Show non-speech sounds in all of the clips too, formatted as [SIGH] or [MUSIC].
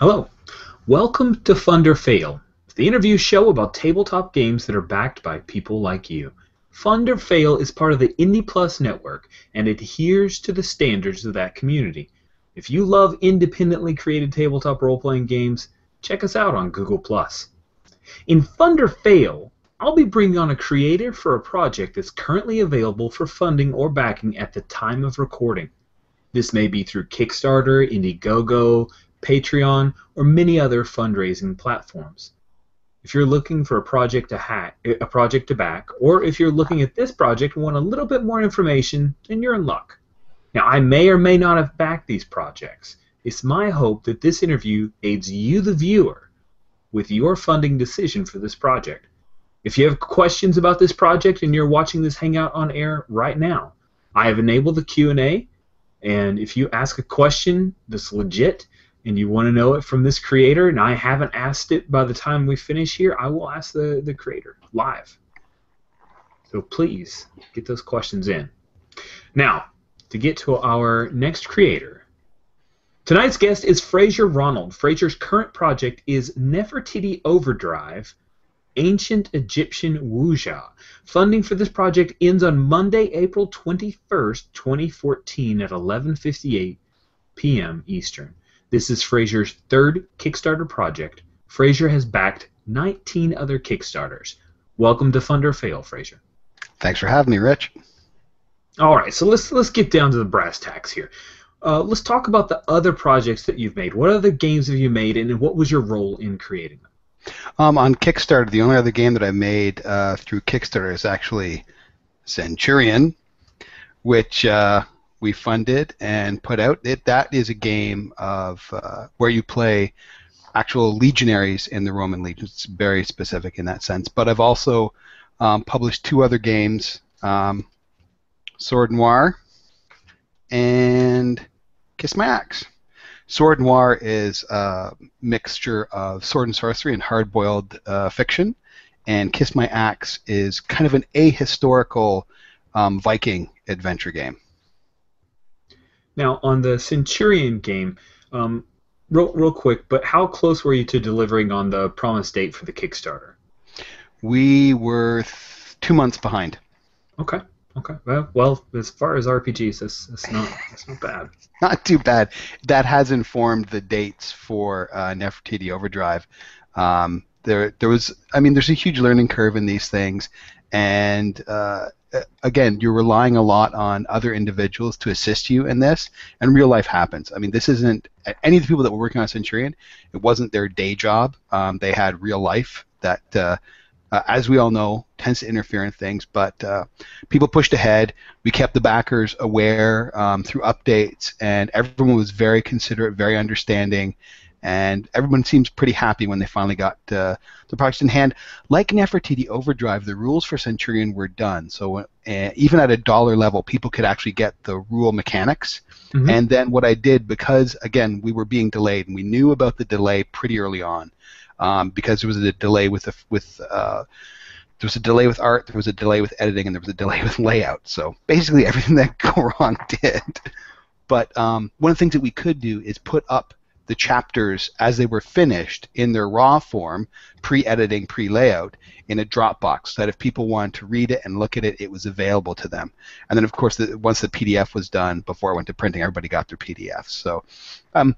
Hello. Welcome to Fund or Fail, the interview show about tabletop games that are backed by people like you. Fund or Fail is part of the Indie Plus network and adheres to the standards of that community. If you love independently created tabletop role playing games, check us out on Google. Plus. In Fund or Fail, I'll be bringing on a creator for a project that's currently available for funding or backing at the time of recording. This may be through Kickstarter, Indiegogo, Patreon, or many other fundraising platforms. If you're looking for a project to hack, a project to back, or if you're looking at this project and want a little bit more information, then you're in luck. Now, I may or may not have backed these projects. It's my hope that this interview aids you, the viewer, with your funding decision for this project. If you have questions about this project and you're watching this hangout on air right now, I have enabled the Q&A, and if you ask a question that's legit and you want to know it from this creator and I haven't asked it by the time we finish here, I will ask the, the creator live. So please get those questions in. Now, to get to our next creator, tonight's guest is Fraser Ronald. Fraser's current project is Nefertiti Overdrive – Ancient Egyptian Wuxia. Funding for this project ends on Monday, April 21st, 2014 at 11:58 p.m. Eastern. This is Fraser's third Kickstarter project. Fraser has backed 19 other Kickstarters. Welcome to Fund or Fail, Fraser. Thanks for having me, Rich. All right, so let's let's get down to the brass tacks here. Uh, let's talk about the other projects that you've made. What other games have you made, and what was your role in creating them? Um, on Kickstarter, the only other game that I made uh, through Kickstarter is actually Centurion, which uh, we funded and put out. It that is a game of uh, where you play actual legionaries in the Roman legion. It's very specific in that sense. But I've also um, published two other games, um, Sword Noir and Kiss My Axe. Sword Noir is a mixture of sword and sorcery and hard-boiled uh, fiction, and Kiss My Axe is kind of an ahistorical um, Viking adventure game. Now, on the Centurion game, um, real, real quick, but how close were you to delivering on the promised date for the Kickstarter? We were th- two months behind. Okay. Okay. Well, well, as far as RPGs, that's, that's not that's not bad. [LAUGHS] not too bad. That has informed the dates for uh, Nefertiti Overdrive. Um, there, there was. I mean, there's a huge learning curve in these things, and uh, again, you're relying a lot on other individuals to assist you in this, and real life happens. I mean, this isn't any of the people that were working on Centurion. It wasn't their day job. Um, they had real life that uh, uh, as we all know, tends to interfere in things. But uh, people pushed ahead. We kept the backers aware um, through updates, and everyone was very considerate, very understanding, and everyone seems pretty happy when they finally got uh, the project in hand. Like Nefertiti Overdrive, the rules for Centurion were done. So uh, even at a dollar level, people could actually get the rule mechanics. Mm-hmm. And then what I did, because again we were being delayed, and we knew about the delay pretty early on um, because there was a delay with the, with uh, there was a delay with art, there was a delay with editing, and there was a delay [LAUGHS] with layout. So basically, everything that [LAUGHS] Goron did. But um, one of the things that we could do is put up the chapters as they were finished in their raw form, pre-editing, pre-layout, in a Dropbox, so that if people wanted to read it and look at it, it was available to them. And then, of course, the, once the PDF was done, before I went to printing, everybody got their PDFs. So um,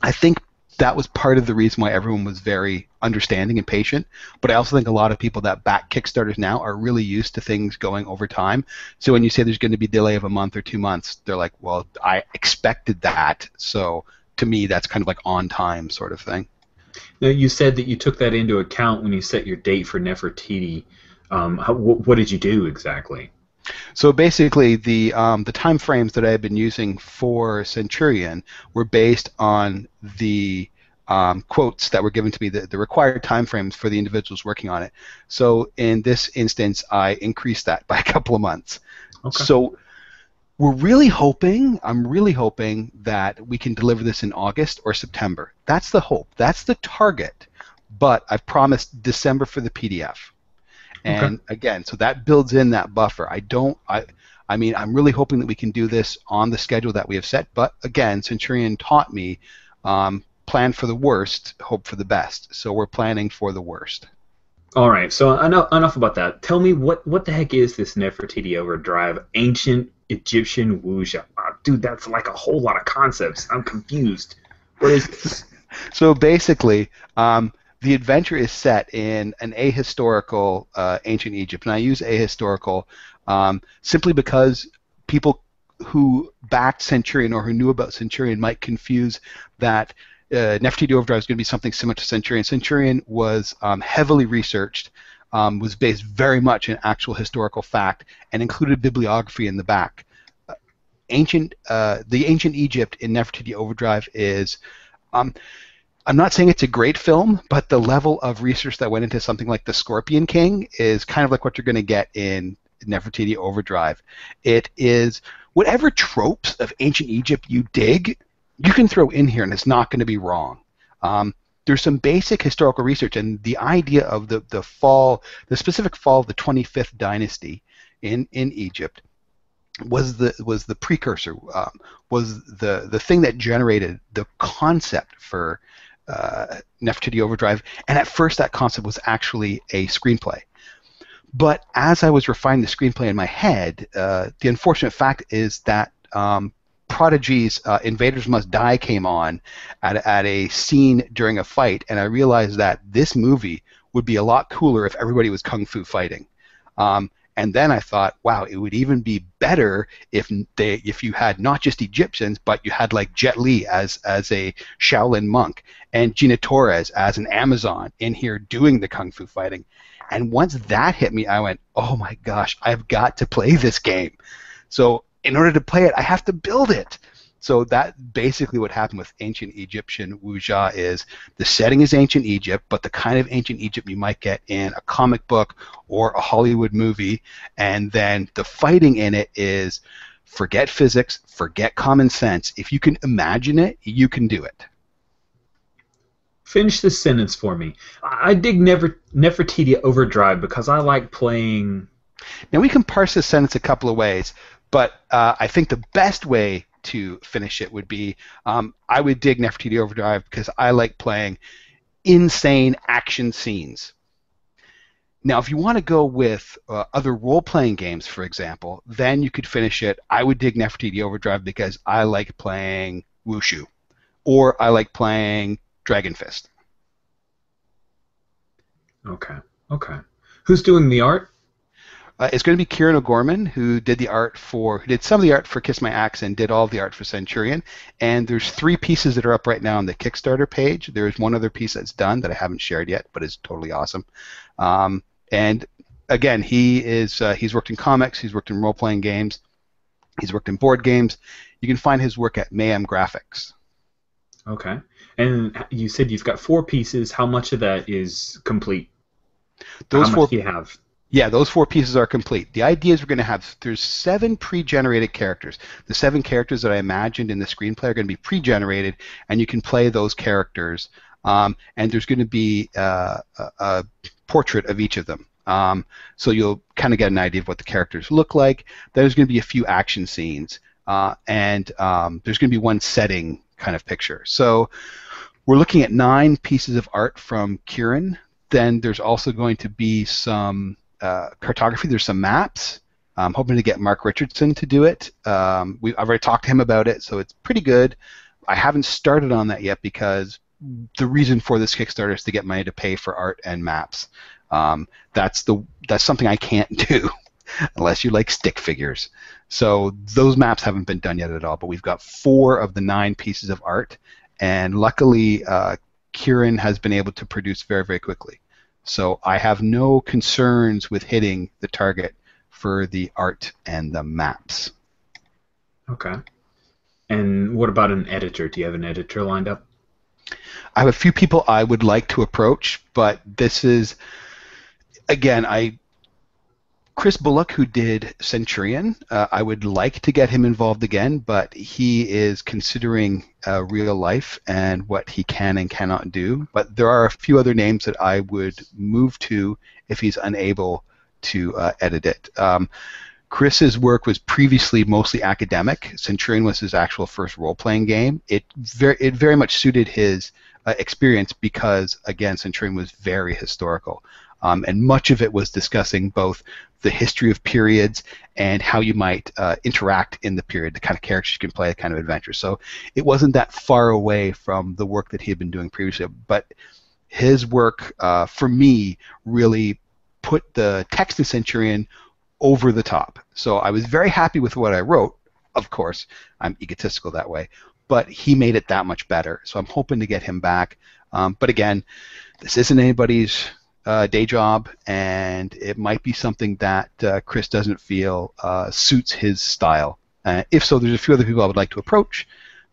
I think that was part of the reason why everyone was very understanding and patient. But I also think a lot of people that back Kickstarters now are really used to things going over time. So when you say there's going to be delay of a month or two months, they're like, well, I expected that. So to me, that's kind of like on time sort of thing. Now, you said that you took that into account when you set your date for Nefertiti. Um, how, what did you do exactly? So basically, the um, the time frames that I had been using for Centurion were based on the um, quotes that were given to me, the, the required time frames for the individuals working on it. So in this instance, I increased that [LAUGHS] by a couple of months. Okay. So we're really hoping, I'm really hoping that we can deliver this in August or September. That's the hope. That's the target. But I've promised December for the PDF. And okay. again, so that builds in that buffer. I don't I I mean, I'm really hoping that we can do this on the schedule that we have set. But again, Centurion taught me um, plan for the worst, hope for the best. So we're planning for the worst. All right, so enough, enough about that. Tell me what what the heck is this Nefertiti Overdrive ancient Egyptian wuxia? Uh, dude, that's like a whole lot of concepts. I'm confused. What is this? [LAUGHS] so basically, um, the adventure is set in an ahistorical uh, ancient Egypt, and I use ahistorical um, simply because people who backed Centurion or who knew about Centurion might confuse that uh, Nefertiti Overdrive is going to be something similar to Centurion. Centurion was um, heavily researched, um, was based very much in actual historical fact, and included bibliography in the back. Uh, ancient, uh, the ancient Egypt in Nefertiti Overdrive is. Um, I'm not saying it's a great film, but the level of research that went into something like The Scorpion King is kind of like what you're going to get in Nefertiti Overdrive. It is whatever tropes of ancient Egypt you dig, you can throw in here, and it's not going to be wrong. Um, there's some basic historical research, and the idea of the, the fall, the specific fall of the 25th dynasty in, in Egypt was the was the precursor, um, was the the thing that generated the concept for uh, Nefertiti Overdrive. And at first, that concept was actually a screenplay. But as I was refining the screenplay in my head, uh, the unfortunate fact is that um, Prodigy's uh, Invaders Must Die came on at, at a scene during a fight, and I realized that this movie would be a lot cooler if everybody was kung fu fighting. Um, and then I thought, wow, it would even be better if they if you had not just Egyptians, but you had like Jet Li as as a Shaolin monk and Gina Torres as an Amazon in here doing the kung fu fighting. And once that hit me, I went, oh my gosh, I've got to play this game. So in order to play it, I have to build it. So that basically what happened with ancient Egyptian wuxia is the setting is ancient Egypt, but the kind of ancient Egypt you might get in a comic book or a Hollywood movie, and then the fighting in it is forget physics, forget common sense. If you can imagine it, you can do it. Finish this sentence for me. I dig Nefer- Nefertiti Overdrive because I like playing. Now we can parse this sentence a couple of ways, but uh, I think the best way to finish it would be um, I would dig Nefertiti Overdrive because I like playing insane action scenes. Now, if you want to go with uh, other role-playing games, for example, then you could finish it. I would dig Nefertiti Overdrive because I like playing Wushu, or I like playing Dragon Fist. Okay. Okay. Who's doing the art? Uh, it's going to be Kieran O'Gorman who did the art for who did some of the art for Kiss My Axe and did all the art for Centurion. And there's three pieces that are up right now on the Kickstarter page. There's one other piece that's done that I haven't shared yet, but is totally awesome. Um, and again, he is uh, he's worked in comics, he's worked in role playing games, he's worked in board games. You can find his work at Mayhem Graphics. Okay. And you said you've got four pieces. How much of that is complete? Those How four much do you have? Yeah, those four pieces are complete. The idea is we're going to have there's seven pre-generated characters. The seven characters that I imagined in the screenplay are going to be pre-generated, and you can play those characters. Um, and there's going to be uh, a, a, portrait of each of them. Um, so you'll kind of get an idea of what the characters look like. There's going to be a few action scenes, uh, and um, there's going to be one setting kind of picture. So we're looking at nine pieces of art from Kieran. Then there's also going to be some uh, cartography. There's some maps. I'm hoping to get Mark Richardson to do it. Um, we, I've already talked to him about it, so it's pretty good. I haven't started on that yet because the reason for this Kickstarter is to get money to pay for art and maps. Um, that's the that's something I can't [LAUGHS] do unless you like stick figures. So those maps haven't been done yet at all. But we've got four of the nine pieces of art, and luckily, uh, Kieran has been able to produce very very quickly. So I have no concerns with hitting the target for the art and the maps. Okay. And what about an editor? Do you have an editor lined up? I have a few people I would like to approach, but this is again, I Chris Bullock, who did Centurion, uh, I would like to get him involved again, but he is considering uh, real life and what he can and cannot do. But there are a few other names that I would move to if he's unable to uh, edit it. Um, Chris's work was previously mostly academic. Centurion was his actual first role-playing game. It very it very much suited his uh, experience because again, Centurion was very historical, um, and much of it was discussing both the history of periods and how you might uh, interact in the period, the kind of characters you can play, the kind of adventure. So it wasn't that far away from the work that he had been doing previously, but his work uh, for me really put the text of Centurion over the top. So I was very happy with what I wrote. Of course, I'm egotistical that way, but he made it that much better. So I'm hoping to get him back. Um, but again, this isn't anybody's uh, day job, and it might be something that uh, Chris doesn't feel uh, suits his style. Uh, if so, there's a few other people I would like to approach.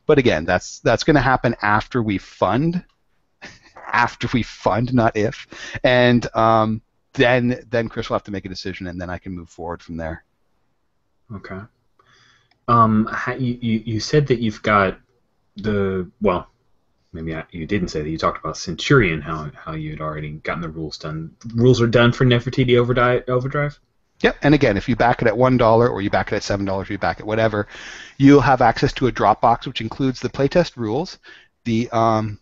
But again, that's that's going to happen after we fund, [LAUGHS] after we fund, not if. And um, then then Chris will have to make a decision, and then I can move forward from there. Okay. Um, you, you you said that you've got the well, maybe I, you didn't say that. You talked about Centurion, how how you had already gotten the rules done. Rules are done for Nefertiti Overdrive. Yep, and again, if you back it at one dollar or you back it at seven dollars, or you back it whatever, you'll have access to a Dropbox which includes the playtest rules, the um,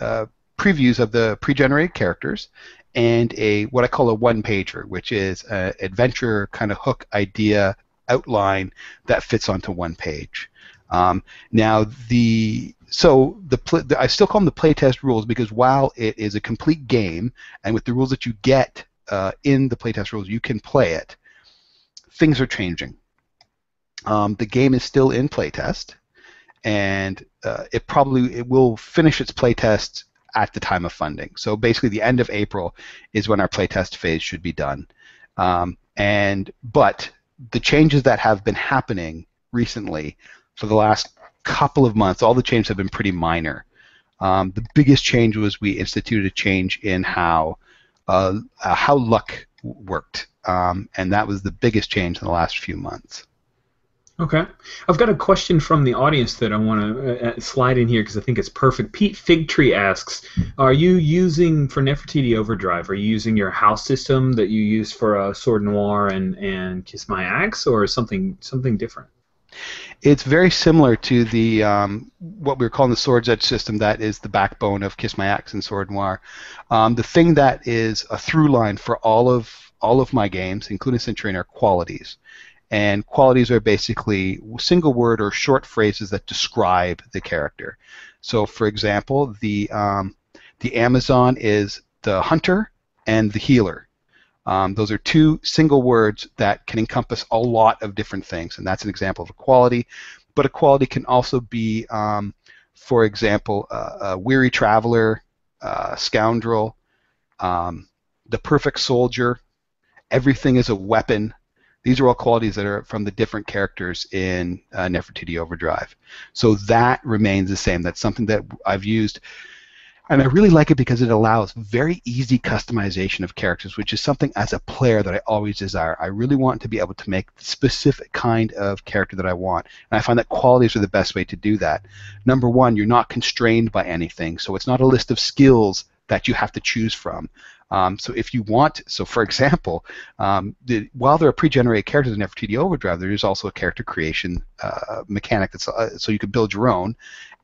uh, previews of the pre-generated characters, and a what I call a one pager, which is an adventure kind of hook idea outline that fits onto one page. Um, now the so the, the, I still call them the playtest rules because while it is a complete game and with the rules that you get uh, in the playtest rules you can play it, things are changing. Um, the game is still in playtest, and uh, it probably it will finish its playtest at the time of funding. So basically, the end of April is when our playtest phase should be done. Um, and but the changes that have been happening recently for the last couple of months, all the changes have been pretty minor. Um, the biggest change was we instituted a change in how uh, uh, how luck worked, um, and that was the biggest change in the last few months. Okay. I've got a question from the audience that I want to uh, uh, slide in here because I think it's perfect. Pete Figtree asks, are you using, for Nefertiti Overdrive, are you using your house system that you use for uh, Sword Noir and, and Kiss My Axe, or something something different? It's very similar to the um, what we are calling the Sword's Edge system that is the backbone of Kiss My Axe and Sword Noir. Um, the thing that is a through line for all of all of my games, including Centurion, are qualities and qualities are basically single word or short phrases that describe the character. So, for example, the um, the Amazon is the hunter and the healer. Um, those are two single words that can encompass a lot of different things, and that's an example of a quality. But a quality can also be, um, for example, a weary traveler, scoundrel, um, the perfect soldier. Everything is a weapon. These are all qualities that are from the different characters in uh, Nefertiti Overdrive. So that remains the same. That's something that I've used. And I really like it because it allows very easy customization of characters, which is something as a player that I always desire. I really want to be able to make the specific kind of character that I want. And I find that qualities are the best way to do that. Number one, you're not constrained by anything, so it's not a list of skills that you have to choose from. Um, so if you want, so for [LAUGHS] example, um, the, while there are pre-generated characters in Nefertiti Overdrive, there is also a character creation uh, mechanic that's uh, so you can build your own.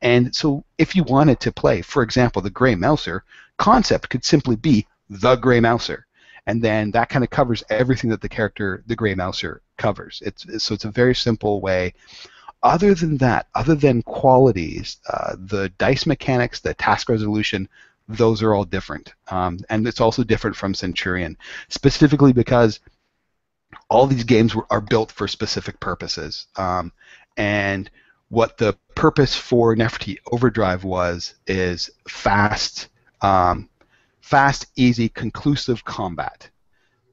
And so if you wanted to play, for example, the Grey Mouser, concept could simply be the Grey Mouser. And then that kind of covers everything that the character, the Grey Mouser, covers. It's, so it's a very simple way other than that, other than qualities, uh, the dice mechanics, the task resolution, those are all different. Um, and it's also different from Centurion, specifically because all these games were, are built for specific purposes. Um, and what the purpose for Nefertiti Overdrive was is fast, um, fast, easy, conclusive combat.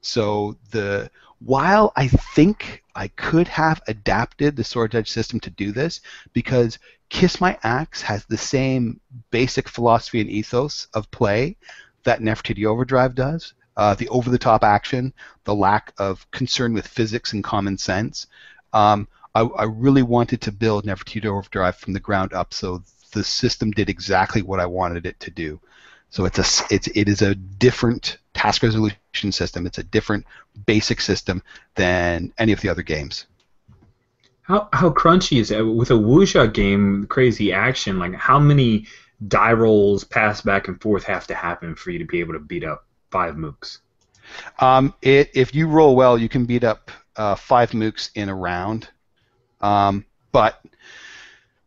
So the while I think I could have adapted the Sword Edge system to do this, because Kiss My Axe has the same basic philosophy and ethos of play that Nefertiti Overdrive does. Uh, the over-the-top action, the lack of concern with physics and common sense. Um, I, I, really wanted to build Nefertiti Overdrive from the ground up, so the system did exactly what I wanted it to do. So it's a it's it is a different task resolution system. It's a different basic system than any of the other games. How how crunchy is it with a wuxia game? Crazy action. Like how many die rolls, pass back and forth have to happen for you to be able to beat up five mooks? Um, it, if you roll well, you can beat up uh, five mooks in a round. Um, but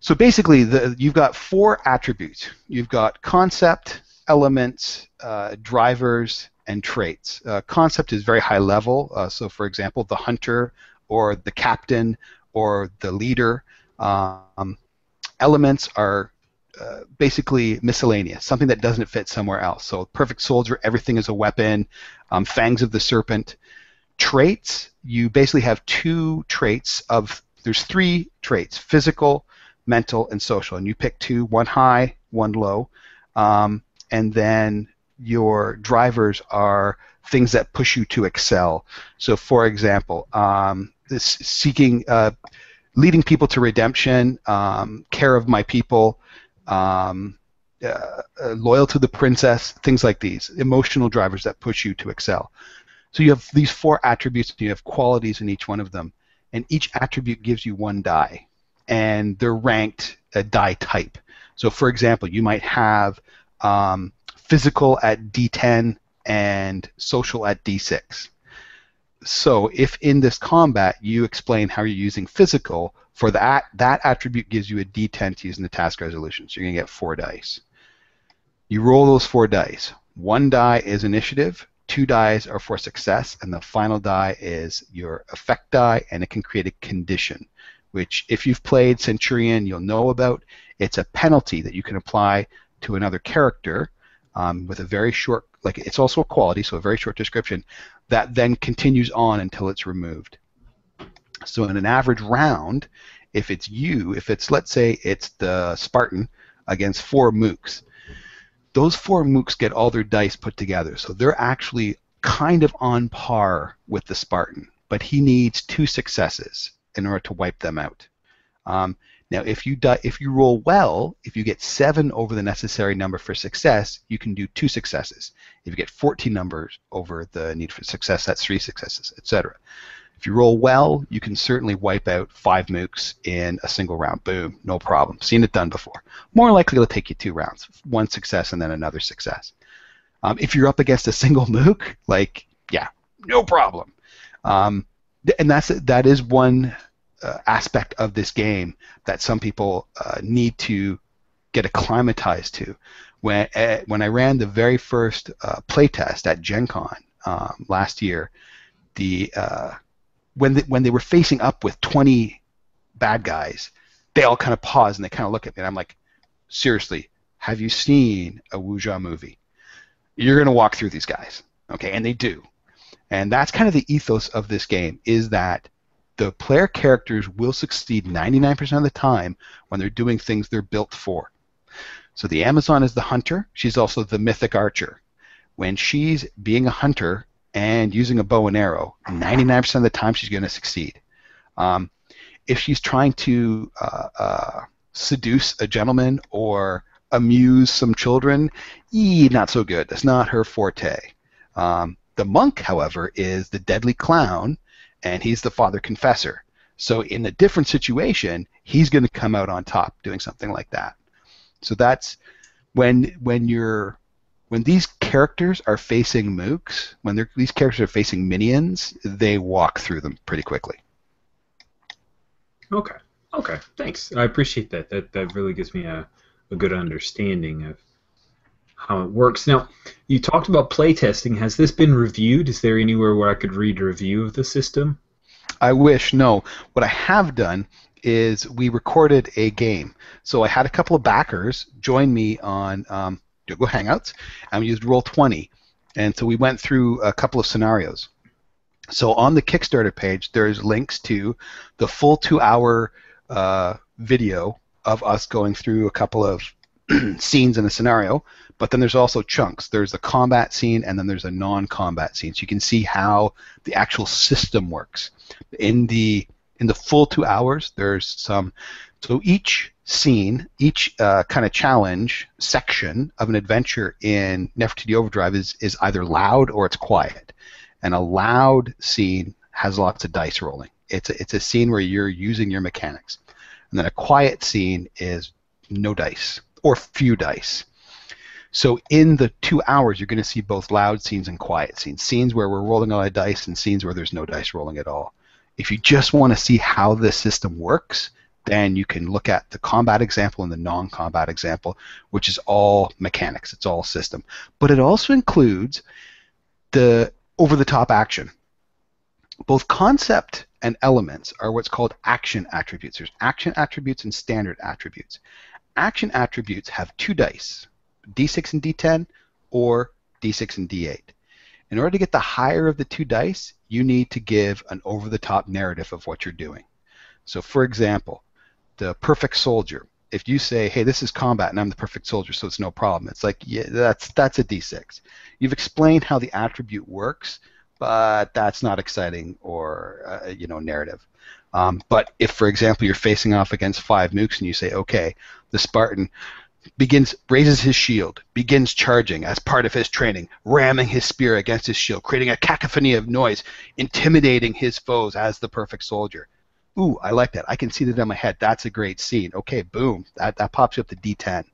so basically, the, you've got four attributes. You've got concept, elements, uh, drivers, and traits. Uh, concept is very high level. Uh, so, for example, the hunter or the captain or the leader. Um, elements are uh, basically miscellaneous, something that doesn't fit somewhere else. So, perfect soldier, everything is a weapon. Um, fangs of the serpent. Traits, you basically have two traits of. There's three traits: physical, mental, and social. And you pick two, one high, one low. Um, and then your drivers are things that push you to excel. So, for example, um, this seeking, uh, leading people to redemption, um, care of my people, um, uh, uh, loyal to the princess, things like these, emotional drivers that push you to excel. So you have these four attributes, and you have qualities in each one of them, and each attribute gives you one die, and they're ranked a die type. So, for example, you might have um, physical at D10 and social at D6. So if in this combat you explain how you're using physical, for that that attribute gives you a D10 to use in the task resolution. So you're going to get four dice. You roll those four dice. One die is initiative, two dies are for success, and the final die is your effect die, and it can create a condition, which if you've played Centurion, you'll know about. It's a penalty that you can apply to another character um, with a very short, like it's also a quality, so a very short description, that then continues on until it's removed. So in an average round, if it's you, if it's let's say it's the Spartan against four mooks, those four mooks get all their dice put together. So they're actually kind of on par with the Spartan, but he needs two successes in order to wipe them out. Um, now, if you die, if you roll well, if you get seven over the necessary number for success, you can do two successes. If you get 14 numbers over the need for success, that's three successes, etc. If you roll well, you can certainly wipe out five mooks in a single round. Boom, no problem. Seen it done before. More likely it'll take you two rounds, one success and then another success. Um, if you're up against a [LAUGHS] single mook, like yeah, no problem. Um, and that's that is one uh, aspect of this game that some people uh, need to get acclimatized to. When uh, when I ran the very first uh, playtest at Gen Con um, last year, the uh, when they, when they were facing up with 20 bad guys, they all kind of pause and they kind of look at me and I'm like, seriously, have you seen a wuxia movie? You're going to walk through these guys, okay? And they do. And that's kind of the ethos of this game is that the player characters will succeed 99% of the time when they're doing things they're built for. So the Amazon is the hunter. She's also the mythic archer. When she's being a hunter and using a bow and arrow, 99% of the time she's going to succeed. Um, if she's trying to uh, uh, seduce a gentleman or amuse some children, ee, not so good. That's not her forte. Um, the monk, however, is the deadly clown and he's the father confessor. So in a different situation, he's going to come out on top doing something like that. So that's when when you're when these characters are facing mooks, when they're, these characters are facing minions, they walk through them pretty quickly. Okay. Okay. Thanks. I appreciate that. That that really gives me a, a good understanding of how it works. Now, you talked about playtesting. Has this been reviewed? Is there anywhere where I could read a review of the system? I wish. No. What I have done is we recorded a game. So I had a couple of backers join me on um, Google Hangouts, and we used Roll20. And so we went through a couple of scenarios. So on the Kickstarter page, there's links to the full two-hour uh, video of us going through a couple of [CLEARS THROAT] scenes in a scenario, but then there's also chunks. There's a combat scene and then there's a non-combat scene. So you can see how the actual system works. In the in the full two hours, there's some. So each scene, each uh, kind of challenge section of an adventure in Nefertiti Overdrive is is either loud or it's quiet. And a loud scene has lots of dice rolling. It's a, it's a scene where you're using your mechanics. And then a quiet scene is no dice or few dice. So in the two hours, you're going to see both loud scenes and quiet scenes. Scenes where we're rolling a lot of dice and scenes where there's no dice rolling at all. If you just want to see how this system works, then you can look at the combat example and the non-combat example, which is all mechanics. It's all system. But it also includes the over-the-top action. Both concept and elements are what's called action attributes. There's action attributes and standard attributes. Action attributes have two dice d6 and d10 or d6 and d8. In order to get the higher of the two dice, you need to give an over the top narrative of what you're doing. So, for example, the perfect soldier. If you say, "Hey, this is combat, and I'm the perfect soldier, so it's no problem," it's like, yeah, that's that's a d6. You've explained how the attribute works, but that's not exciting or uh, you know narrative. Um, but if, for example, you're facing off against five mooks and you say, "Okay, the Spartan begins raises his shield, begins charging as part of his training, ramming his spear against his shield, creating a cacophony of noise, intimidating his foes as the perfect soldier. Ooh, I like that. I can see that in my head. That's a great scene. Okay, boom. That that pops you up to D10.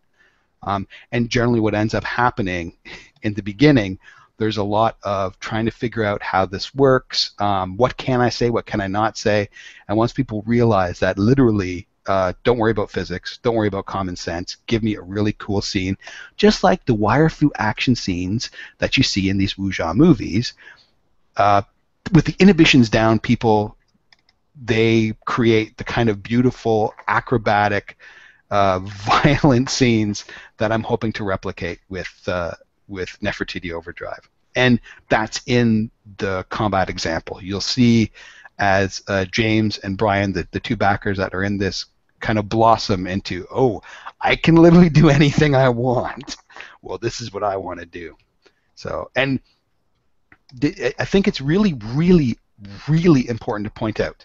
Um, and generally, what ends up happening [LAUGHS] in the beginning, there's a lot of trying to figure out how this works. Um, what can I say? What can I not say? And once people realize that literally uh, don't worry about physics, don't worry about common sense. Give me a really cool scene, just like the wire fu action scenes that you see in these wuxia movies. Uh, with the inhibitions down, people they create the kind of beautiful, acrobatic, uh, [LAUGHS] violent scenes that I'm hoping to replicate with uh, with Nefertiti Overdrive, and that's in the combat example. You'll see as uh, James and Brian, the, the two backers that are in this, kind of blossom into, oh, I can literally do anything I want. [LAUGHS] Well, this is what I want to do. So, and th- I think it's really, really, really important to point out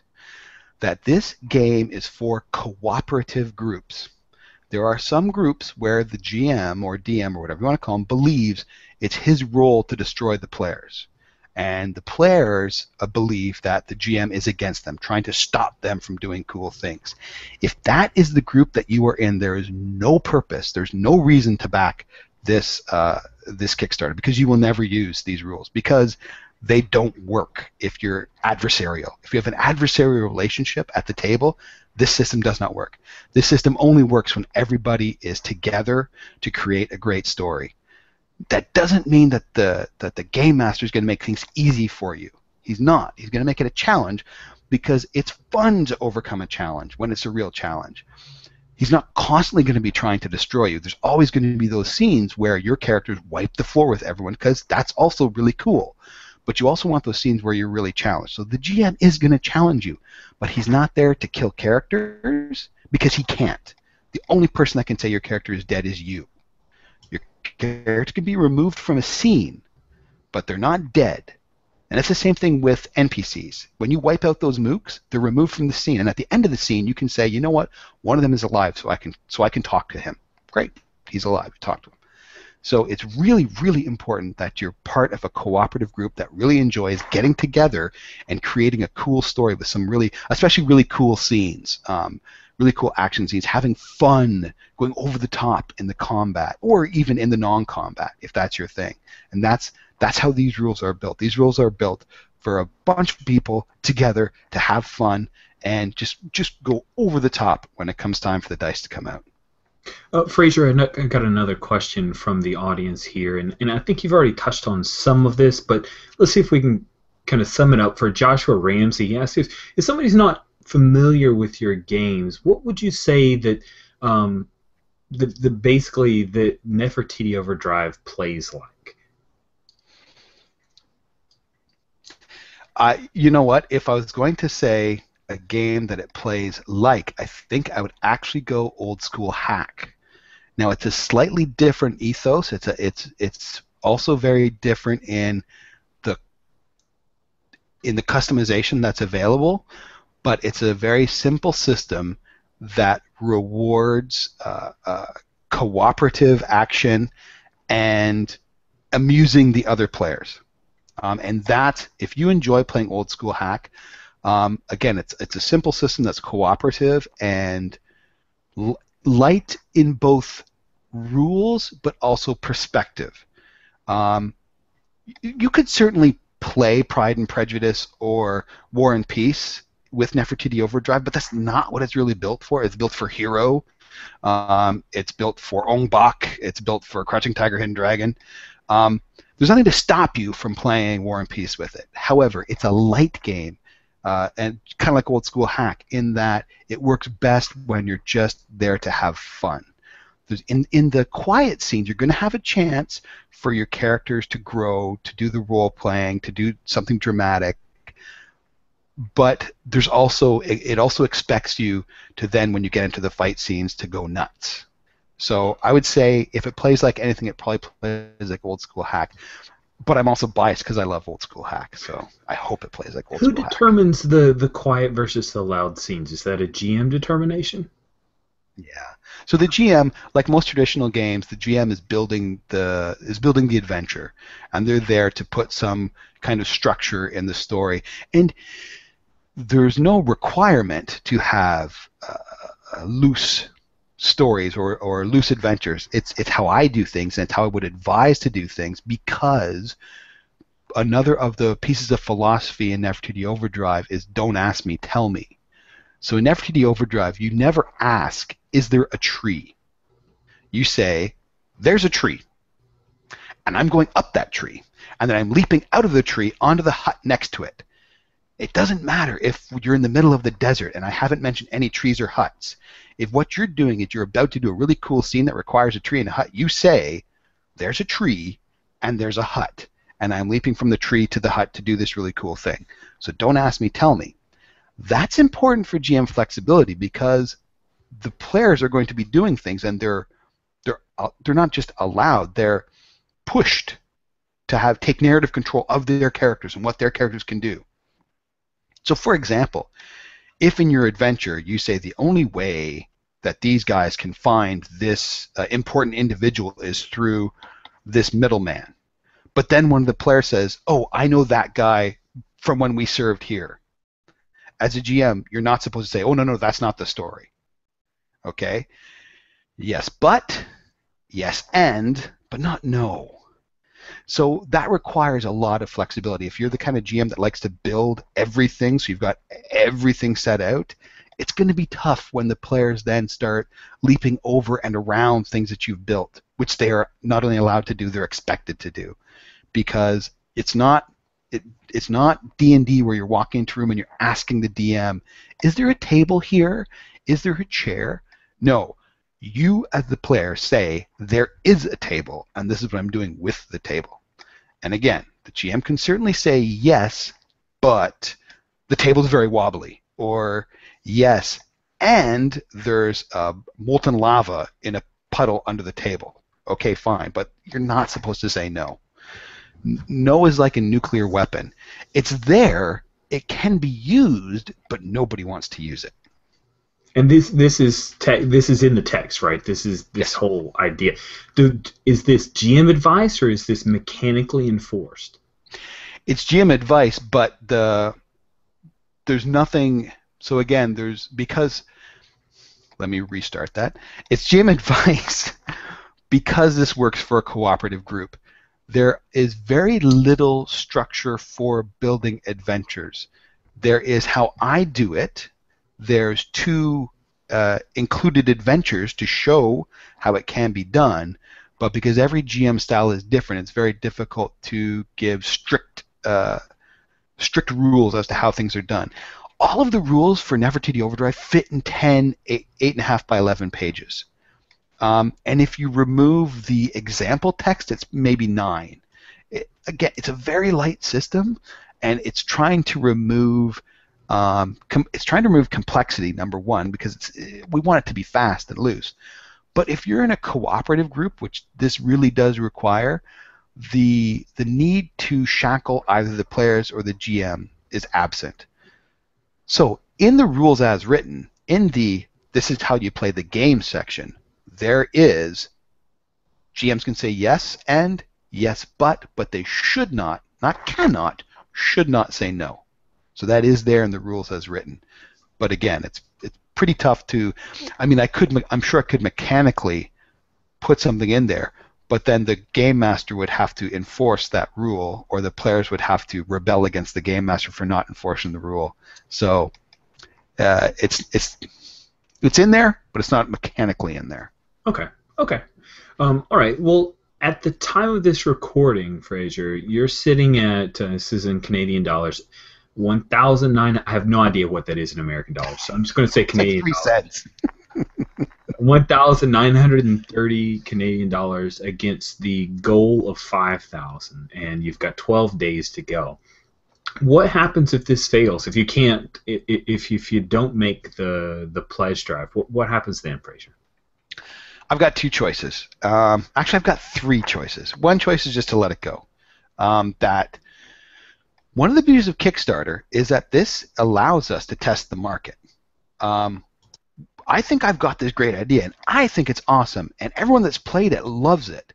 that this game is for cooperative groups. There are some groups where the GM or DM or whatever you want to call him believes it's his role to destroy the players and the players uh, believe that the GM is against them, trying to stop them from doing cool things. If that is the group that you are in, there is no purpose, there's no reason to back this uh, this Kickstarter because you will never use these rules because they don't work if you're adversarial. If you have an adversarial relationship at the table, this system does not work. This system only works when everybody is together to create a great story that doesn't mean that the that the game master is going to make things easy for you. He's not. He's going to make it a challenge because it's fun to overcome a challenge when it's a real challenge. He's not constantly going to be trying to destroy you. There's always going to be those scenes where your characters wipe the floor with everyone because that's also really cool. But you also want those scenes where you're really challenged. So the GM is going to challenge you, but he's not there to kill characters because he can't. The only person that can say your character is dead is you Your character can be removed from a scene, but they're not dead. And it's the same thing with NPCs. When you wipe out those mooks, they're removed from the scene. And at the end of the scene, you can say, you know what, one of them is alive, so I can so I can talk to him. Great, he's alive. Talk to him. So it's really, really important that you're part of a cooperative group that really enjoys getting together and creating a cool story with some really, especially really cool scenes. Um, really cool action scenes, having fun, going over the top in the combat, or even in the non-combat, if that's your thing. And that's that's how these rules are built. These rules are built for a bunch of people together to have fun and just just go over the top when it comes time for the dice to come out. Uh, Fraser, I got another question from the audience here, and, and I think you've already touched on some of this, but let's see if we can kind of sum it up for Joshua Ramsey. He asks if, if somebody's not familiar with your games, what would you say that um, the, the basically the Nefertiti Overdrive plays like? I, you know what? If I was going to say a game that it plays like, I think I would actually go old school hack. Now it's a slightly different ethos. It's a it's it's also very different in the in the customization that's available but it's a very simple system that rewards uh, uh, cooperative action and amusing the other players. Um, and that, if you enjoy playing old school hack, um, again, it's it's a simple system that's cooperative and l- light in both rules but also perspective. Um, you could certainly play Pride and Prejudice or War and Peace with Nefertiti Overdrive, but that's not what it's really built for. It's built for Hero. Um, it's built for Ong Bak. It's built for Crouching Tiger, Hidden Dragon. Um, there's nothing to stop you from playing War and Peace with it. However, it's a light game, uh, and kind of like old school hack in that it works best when you're just there to have fun. In in the quiet scenes, you're going to have a chance for your characters to grow, to do the role playing, to do something dramatic. But there's also it, it also expects you to then, when you get into the fight scenes, to go nuts. So I would say if it plays like anything, it probably plays like old school hack. But I'm also biased because I love old school hack, so I hope it plays like old Who school Who determines the the quiet versus the loud scenes? Is that a GM determination? Yeah. So the GM, like most traditional games, the GM is building the is building the adventure, and they're there to put some kind of structure in the story. And there's no requirement to have uh, loose stories or, or loose adventures. It's it's how I do things, and it's how I would advise to do things because another of the pieces of philosophy in Nefertiti Overdrive is don't ask me, tell me. So in Nefertiti Overdrive, you never ask, is there a tree? You say, there's a tree. And I'm going up that tree. And then I'm leaping out of the tree onto the hut next to it. It doesn't matter if you're in the middle of the desert and I haven't mentioned any trees or huts. If what you're doing is you're about to do a really cool scene that requires a tree and a hut, you say, there's a tree and there's a hut. And I'm leaping from the tree to the hut to do this really cool thing. So don't ask me, tell me. That's important for GM flexibility because the players are going to be doing things and they're they're uh, they're not just allowed, they're pushed to have take narrative control of their characters and what their characters can do. So for example, if in your adventure you say the only way that these guys can find this uh, important individual is through this middleman, but then one of the players says, "Oh, I know that guy from when we served here." As a GM, you're not supposed to say, "Oh no, no, that's not the story." Okay? Yes, but yes, and but not no. So that requires a lot of flexibility. If you're the kind of GM that likes to build everything, so you've got everything set out, it's going to be tough when the players then start leaping over and around things that you've built, which they are not only allowed to do, they're expected to do, because it's not it, it's not D&D where you're walking into a room and you're asking the DM, is there a table here? Is there a chair? No, you as the player say there is a table and this is what I'm doing with the table. And again, the GM can certainly say yes, but the table is very wobbly, or yes, and there's uh, molten lava in a puddle under the table. Okay, fine, but you're not supposed to say no. No is like a nuclear weapon. It's there, it can be used, but nobody wants to use it. And this this is te- this is in the text, right? This is this Yes. whole idea. Do, is this GM advice or is this mechanically enforced? it's GM advice, but the there's nothing. So again, there's because let me restart that. It's GM [LAUGHS] advice because this works for a cooperative group. There is very little structure for building adventures. There is how I do it. There's two uh, included adventures to show how it can be done, but because every GM style is different, it's very difficult to give strict uh, strict rules as to how things are done. All of the rules for Nefertiti Overdrive fit in 10, 8, 8.5 by 11 pages. Um, and if you remove the example text, it's maybe 9. It, again, it's a very light system, and it's trying to remove um, com- it's trying to remove complexity, number one, because we want it to be fast and loose. But if you're in a cooperative group, which this really does require, the the need to shackle either the players or the GM is absent. So in the rules as written, in the this is how you play the game section, there is GMs can say yes and yes but, but they should not, not cannot, should not say no. So that is there in the rules as written. But again, it's it's pretty tough to. I mean, I could. I'm sure I could mechanically put something in there, but then the game master would have to enforce that rule, or the players would have to rebel against the game master for not enforcing the rule. So uh, it's it's it's in there, but it's not mechanically in there. Okay. Okay. Um, all right. Well, at the time of this recording, Fraser, you're sitting at uh, this is in Canadian dollars, one thousand nine. I have no idea what that is in American dollars, so I'm just going to say Canadian. Like three cents. [LAUGHS] one thousand nine hundred and thirty Canadian dollars against the goal of five thousand, and you've got twelve days to go. What happens if this fails? If you can't, if if you don't make the the pledge drive, what what happens then, Fraser? I've got two choices. Um, actually, I've got three choices. One choice is just to let it go. Um, that one of the beauties of Kickstarter is that this allows us to test the market. Um, I think I've got this great idea, and I think it's awesome, and everyone that's played it loves it.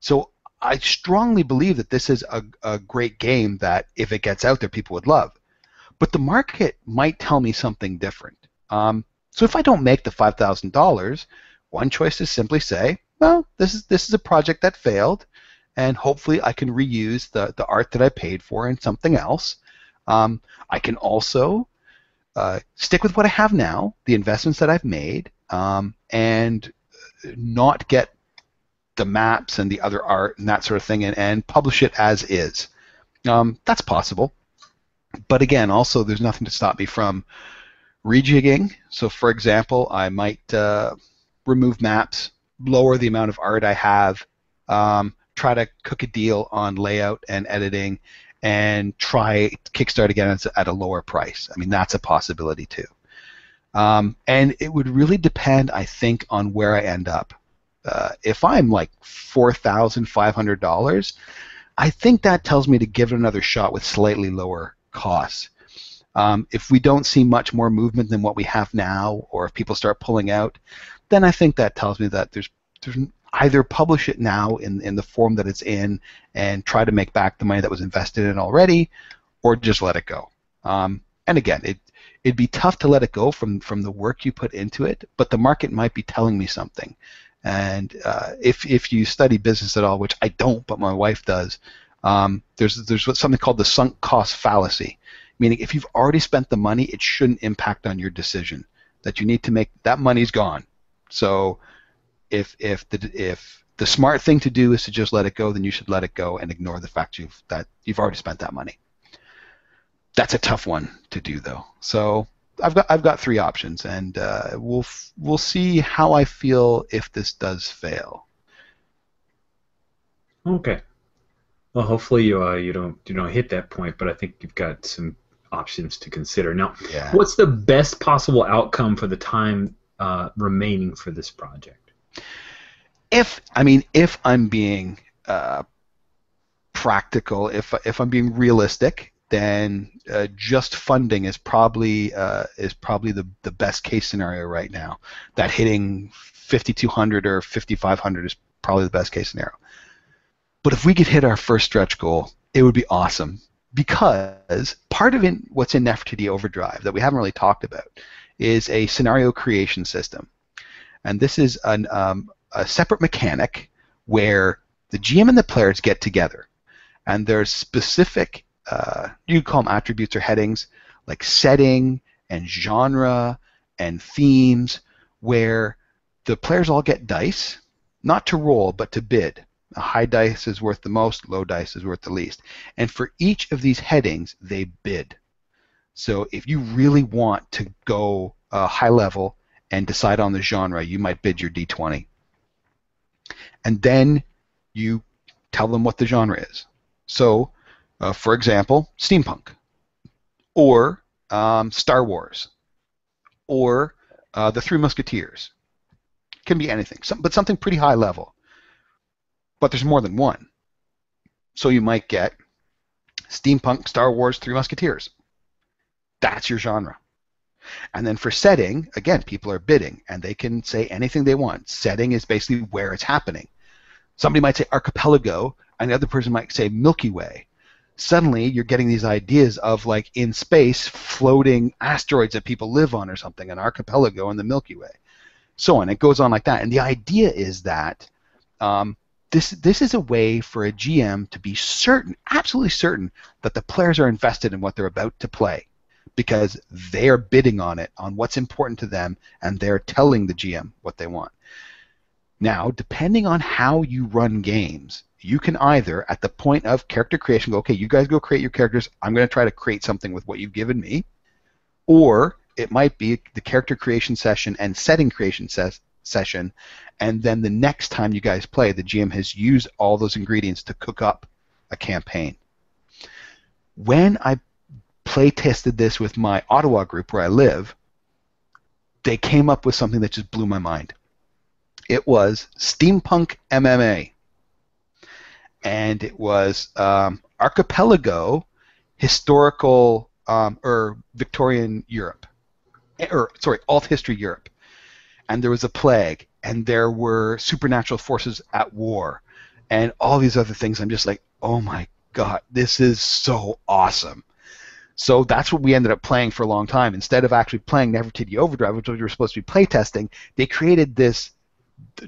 So I strongly believe that this is a, a great game that if it gets out there, people would love. But the market might tell me something different. Um, so if I don't make the five thousand dollars, one choice is simply say, well, this is this is a project that failed, and hopefully I can reuse the the art that I paid for in something else. Um, I can also uh, stick with what I have now, the investments that I've made, um, and not get the maps and the other art and that sort of thing, and, and publish it as is. Um, that's possible, but again, also there's nothing to stop me from rejigging. So, for example, I might uh, remove maps, lower the amount of art I have, um, try to cook a deal on layout and editing, and try Kickstart again at a lower price. I mean, that's a possibility too. Um, and it would really depend, I think, on where I end up. Uh, if I'm like four thousand five hundred dollars, I think that tells me to give it another shot with slightly lower costs. Um, if we don't see much more movement than what we have now, or if people start pulling out, then I think that tells me that there's there's either publish it now in, in the form that it's in and try to make back the money that was invested in already, or just let it go. Um, and again, it it'd be tough to let it go from from the work you put into it, but the market might be telling me something. And uh, if if you study business at all, which I don't, but my wife does, um, there's there's something called the sunk cost fallacy, meaning if you've already spent the money, it shouldn't impact on your decision. That you need to make that money's gone. So if if the if the smart thing to do is to just let it go, then you should let it go and ignore the fact you've that you've already spent that money. That's a tough one to do though. So I've got I've got three options, and uh, we'll we'll see how I feel if this does fail. Okay. Well, hopefully you uh, you don't you don't hit that point, but I think you've got some options to consider. Now, yeah. what's the best possible outcome for the time uh, remaining for this project? If I mean, if I'm being uh, practical, if if I'm being realistic, then uh, just funding is probably uh, is probably the the best case scenario right now. That hitting 5200 or 5500 is probably the best case scenario. But if we could hit our first stretch goal, it would be awesome because part of what's in Nefertiti Overdrive that we haven't really talked about is a scenario creation system. And this is an, um, a separate mechanic where the GM and the players get together. And there's specific, uh, you call them attributes or headings, like setting and genre and themes, where the players all get dice, not to roll, but to bid. A high dice is worth the most, low dice is worth the least. And for each of these headings, they bid. So if you really want to go uh, high level and decide on the genre, you might bid your D20. And then you tell them what the genre is. So, uh, for example, steampunk, or um, Star Wars, or uh, the Three Musketeers. Can be anything, some, but something pretty high level. But there's more than one. So you might get steampunk, Star Wars, Three Musketeers. That's your genre. And then for setting, again, people are bidding and they can say anything they want. Setting is basically where it's happening. Somebody might say archipelago, and the other person might say Milky Way. Suddenly, you're getting these ideas of like in space floating asteroids that people live on or something, an archipelago in the Milky Way. So on. It goes on like that. And the idea is that um, this this is a way for a GM to be certain, absolutely certain, that the players are invested in what they're about to play because they are bidding on it, on what's important to them, and they're telling the GM what they want. Now, depending on how you run games, you can either, at the point of character creation, go, okay, you guys go create your characters. I'm going to try to create something with what you've given me. Or it might be the character creation session and setting creation ses- session, and then the next time you guys play, the GM has used all those ingredients to cook up a campaign. When I play tested this with my Ottawa group where I live, they came up with something that just blew my mind. It was steampunk MMA, and it was um, archipelago historical um, or Victorian Europe, or sorry, alt history Europe, and there was a plague, and there were supernatural forces at war, and all these other things. I'm just like, oh my god, this is so awesome. So that's what we ended up playing for a long time. Instead of actually playing Nefertiti Overdrive, which we were supposed to be playtesting, they created this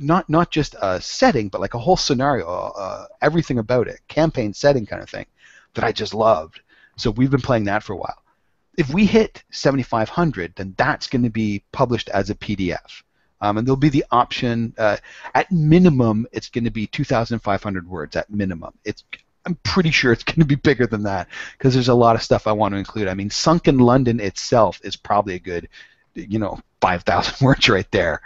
not not just a setting, but like a whole scenario, uh, everything about it, campaign setting kind of thing that I just loved. So we've been playing that for a while. If we hit 7,500, then that's going to be published as a PDF. Um, and there'll be the option, uh, at minimum, it's going to be 2,500 words at minimum. It's I'm pretty sure it's [LAUGHS] going to be bigger than that because there's a lot of stuff I want to include. I mean, Sunken London itself is probably a good, you know, 5,000 [LAUGHS] words right there.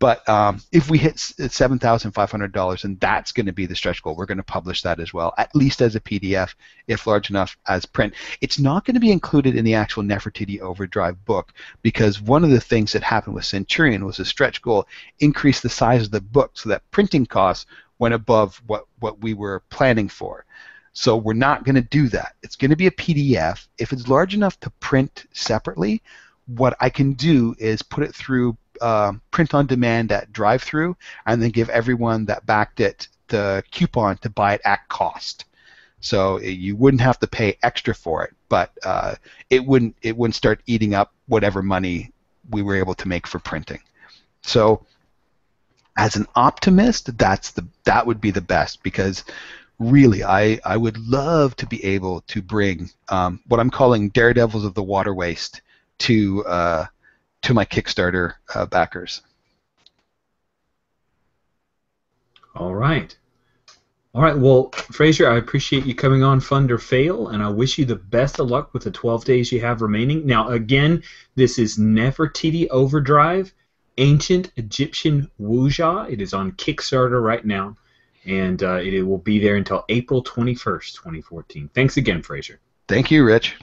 But um, if we hit $7,500, and that's going to be the stretch goal, we're going to publish that as well, at least as a PDF, if large enough as print. It's not going to be included in the actual Nefertiti Overdrive book because one of the things that happened with Centurion was the stretch goal increased the size of the book so that printing costs went above what, what we were planning for. So we're not going to do that. It's going to be a PDF. If it's large enough to print separately, what I can do is put it through uh, print on demand at drive-through, and then give everyone that backed it the coupon to buy it at cost. So you wouldn't have to pay extra for it, but uh, it wouldn't it wouldn't start eating up whatever money we were able to make for printing. So as an optimist, that's the that would be the best because really I, I would love to be able to bring um, what I'm calling daredevils of the waterways to uh, to my Kickstarter uh, backers. All right. All right. Well, Fraser, I appreciate you coming on Fund or Fail, and I wish you the best of luck with the 12 days you have remaining. Now, again, this is Nefertiti Overdrive, Ancient Egyptian Wuxia. It is on Kickstarter right now, and uh, it will be there until April 21st, 2014. Thanks again, Fraser. Thank you, Rich.